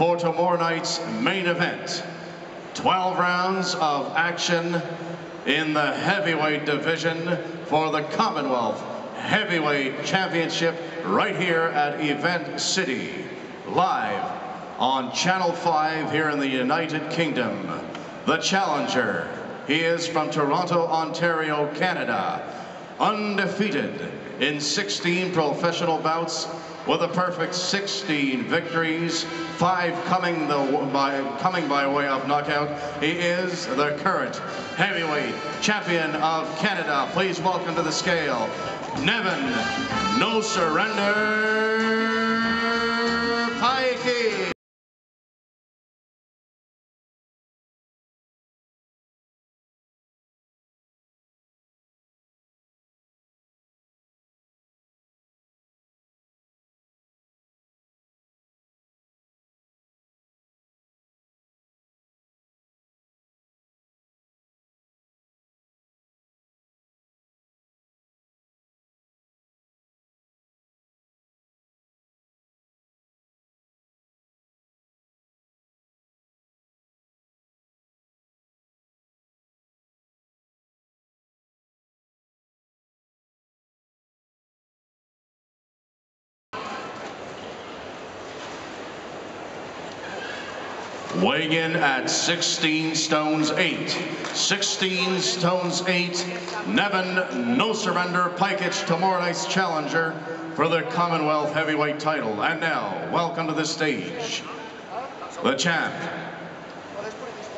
for tomorrow night's main event. 12 rounds of action in the heavyweight division for the Commonwealth Heavyweight Championship right here at Event City, live on Channel 5 here in the United Kingdom. The challenger, he is from Toronto, Ontario, Canada, undefeated in 16 professional bouts with a perfect 16 victories, five coming, the, by, coming by way of knockout. He is the current heavyweight champion of Canada. Please welcome to the scale, Neven No Surrender Weighing in at 16 stones 8. 16 stones 8, Neven No Surrender Pajkic, tomorrow night's challenger for the Commonwealth Heavyweight title. And now, welcome to the stage, the champ.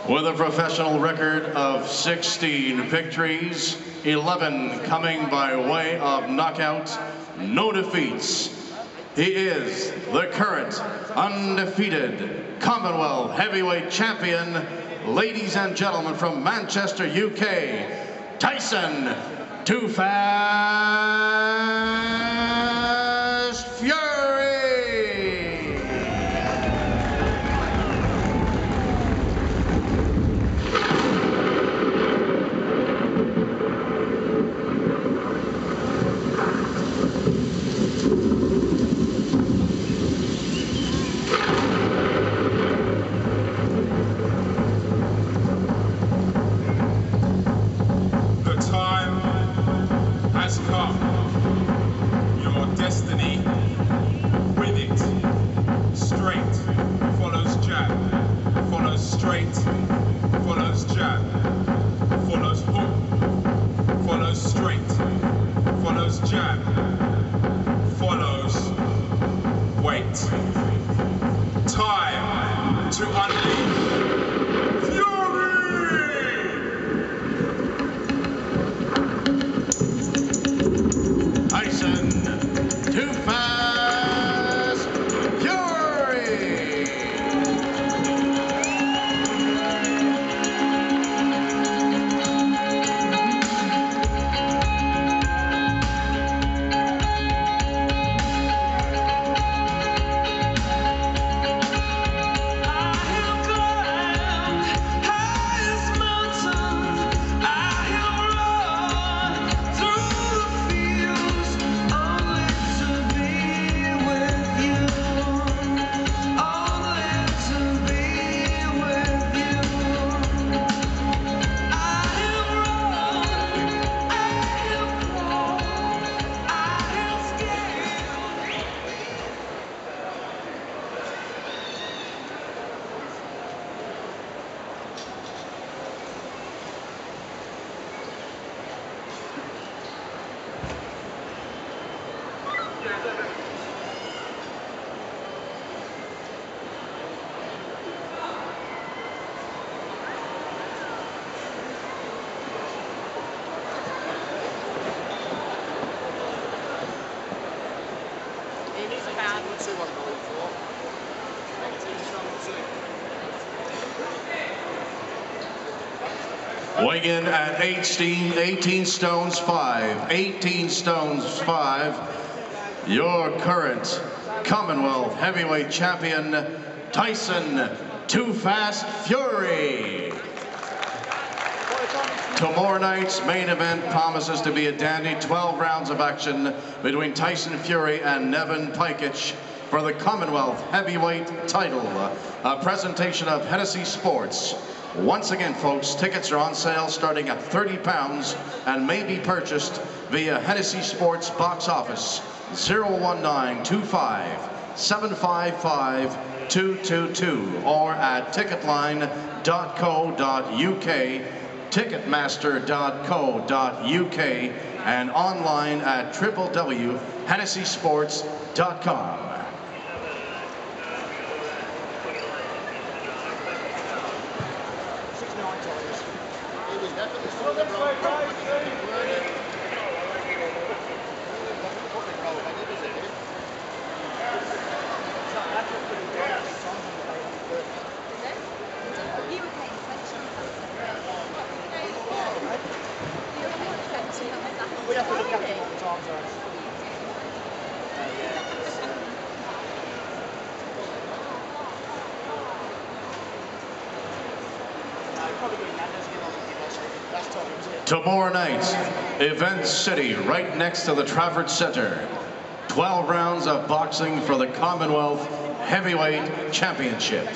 With a professional record of 16 victories, 11 coming by way of knockout, no defeats, he is the current undefeated Commonwealth Heavyweight Champion, ladies and gentlemen from Manchester, UK, Tyson Too jab, follows wait. Time to unleash Weighing in at 18, 18 stones 5, 18 stones 5, your current Commonwealth Heavyweight Champion, Tyson Too Fast Fury. Tomorrow night's main event promises to be a dandy 12 rounds of action between Tyson Fury and Neven Pajkic. for the Commonwealth Heavyweight title. A presentation of Hennessy Sports. Once again, folks, tickets are on sale starting at 30 pounds and may be purchased via Hennessy Sports box office 01925 755 222 or at ticketline.co.uk, ticketmaster.co.uk, and online at www.hennessysports.com. You were paying attention. We have to look at them all the time, so. No, probably going Nando's again on the last week. Last time it was. Tomorrow night, Event City, right next to the Trafford Center. 12 rounds of boxing for the Commonwealth Heavyweight Championship.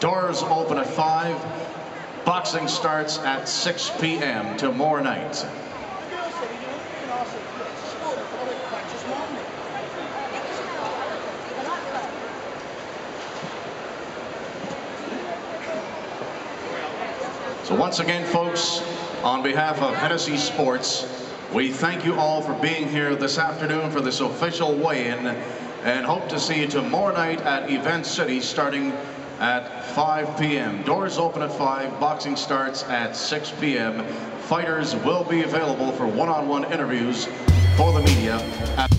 Doors open at 5. Boxing starts at 6 p.m. tomorrow night. So once again, folks, on behalf of Hennessy Sports, we thank you all for being here this afternoon for this official weigh-in and hope to see you tomorrow night at Event City starting at 5 p.m. Doors open at 5, boxing starts at 6 p.m. Fighters will be available for one-on-one interviews for the media